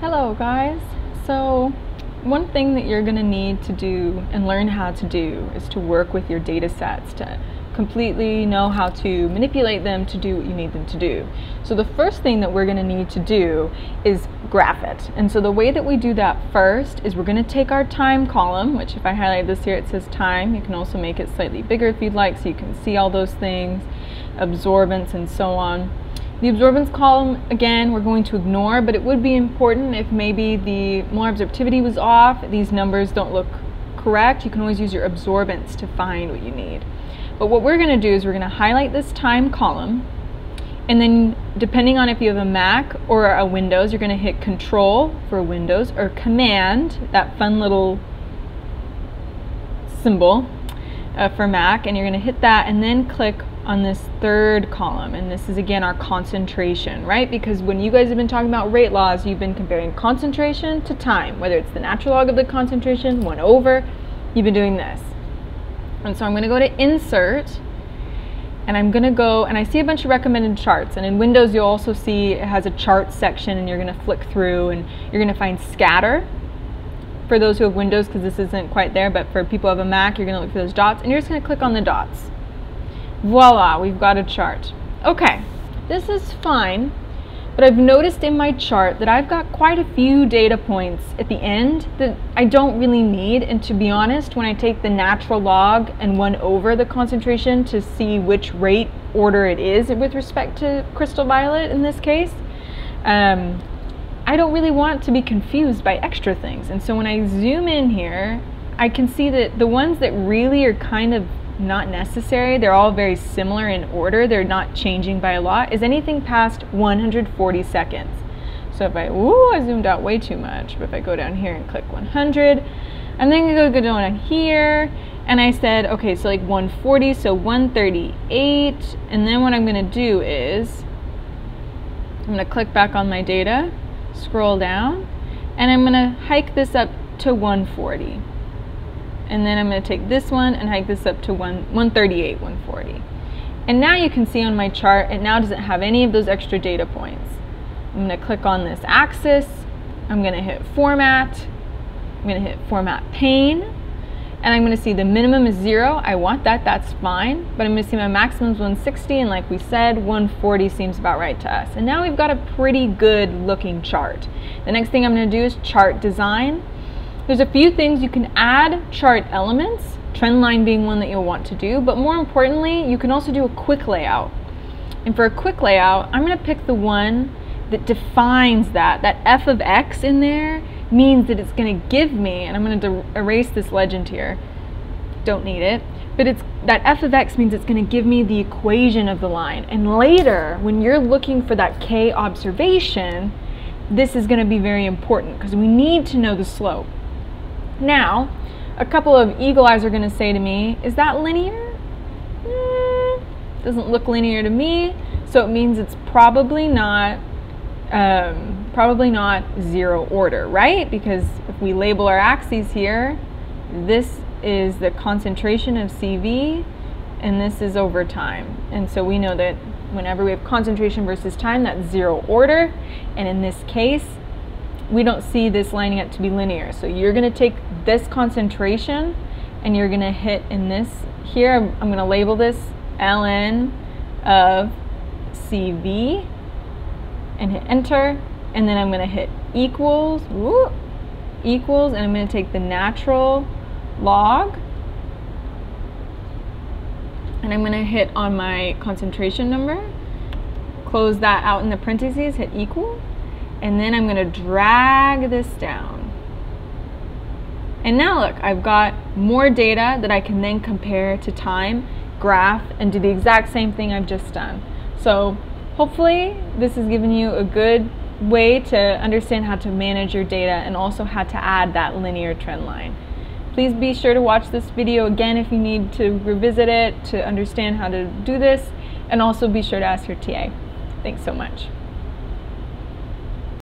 Hello guys. So one thing that you're going to need to do and learn how to do is to work with your data sets to completely know how to manipulate them to do what you need them to do. So the first thing that we're going to need to do is graph it. And so the way that we do that first is we're going to take our time column, which if I highlight this here it says time. You can also make it slightly bigger if you'd like so you can see all those things, absorbance and so on. The absorbance column, again, we're going to ignore, but it would be important if maybe the molar absorptivity was off, these numbers don't look correct, you can always use your absorbance to find what you need. But what we're going to do is we're going to highlight this time column, and then depending on if you have a Mac or a Windows, you're going to hit Control for Windows, or Command, that fun little symbol uh, for Mac, and you're going to hit that and then click on this third column and this is again our concentration right? Because when you guys have been talking about rate laws you've been comparing concentration to time whether it's the natural log of the concentration 1 over you've been doing this. And so I'm going to go to insert and I'm going to go and I see a bunch of recommended charts and in Windows you'll also see it has a chart section and you're going to flick through and you're going to find scatter. For those who have Windows because this isn't quite there but for people who have a Mac you're going to look for those dots and you're just going to click on the dots Voila, we've got a chart. Okay, this is fine, but I've noticed in my chart that I've got quite a few data points at the end that I don't really need. And to be honest, when I take the natural log and 1 over the concentration to see which rate order it is with respect to crystal violet in this case, um, I don't really want to be confused by extra things. And so when I zoom in here, I can see that the ones that really are kind of not necessary, they're all very similar in order, they're not changing by a lot, is anything past 140 seconds. So if I, ooh, I zoomed out way too much, but if I go down here and click 100, I'm then gonna go down here, and I said, okay, so like 140, so 138, and then what I'm gonna do is, I'm gonna click back on my data, scroll down, and I'm gonna hike this up to 140 and then I'm going to take this one and hike this up to 1, 138, 140. And now you can see on my chart, it now doesn't have any of those extra data points. I'm going to click on this axis, I'm going to hit Format, I'm going to hit Format Pane, and I'm going to see the minimum is zero. I want that, that's fine. But I'm going to see my maximum is 160, and like we said, 140 seems about right to us. And now we've got a pretty good looking chart. The next thing I'm going to do is chart design. There's a few things you can add chart elements, trend line being one that you'll want to do, but more importantly, you can also do a quick layout. And for a quick layout, I'm going to pick the one that defines that. That f of x in there means that it's going to give me, and I'm going to erase this legend here, don't need it, but it's that f of x means it's going to give me the equation of the line. And later, when you're looking for that k observation, this is going to be very important because we need to know the slope. Now, a couple of eagle eyes are going to say to me, is that linear? Mm, doesn't look linear to me, so it means it's probably not um, probably not zero order, right? Because if we label our axes here, this is the concentration of CV and this is over time. And so we know that whenever we have concentration versus time, that's zero order. And in this case, we don't see this lining up to be linear. So you're going to take this concentration and you're going to hit in this here, I'm, I'm going to label this ln of CV and hit enter. And then I'm going to hit equals whoop, equals and I'm going to take the natural log. And I'm going to hit on my concentration number. Close that out in the parentheses hit equal and then I'm going to drag this down. And now look, I've got more data that I can then compare to time, graph, and do the exact same thing I've just done. So hopefully this has given you a good way to understand how to manage your data and also how to add that linear trend line. Please be sure to watch this video again if you need to revisit it to understand how to do this and also be sure to ask your TA. Thanks so much.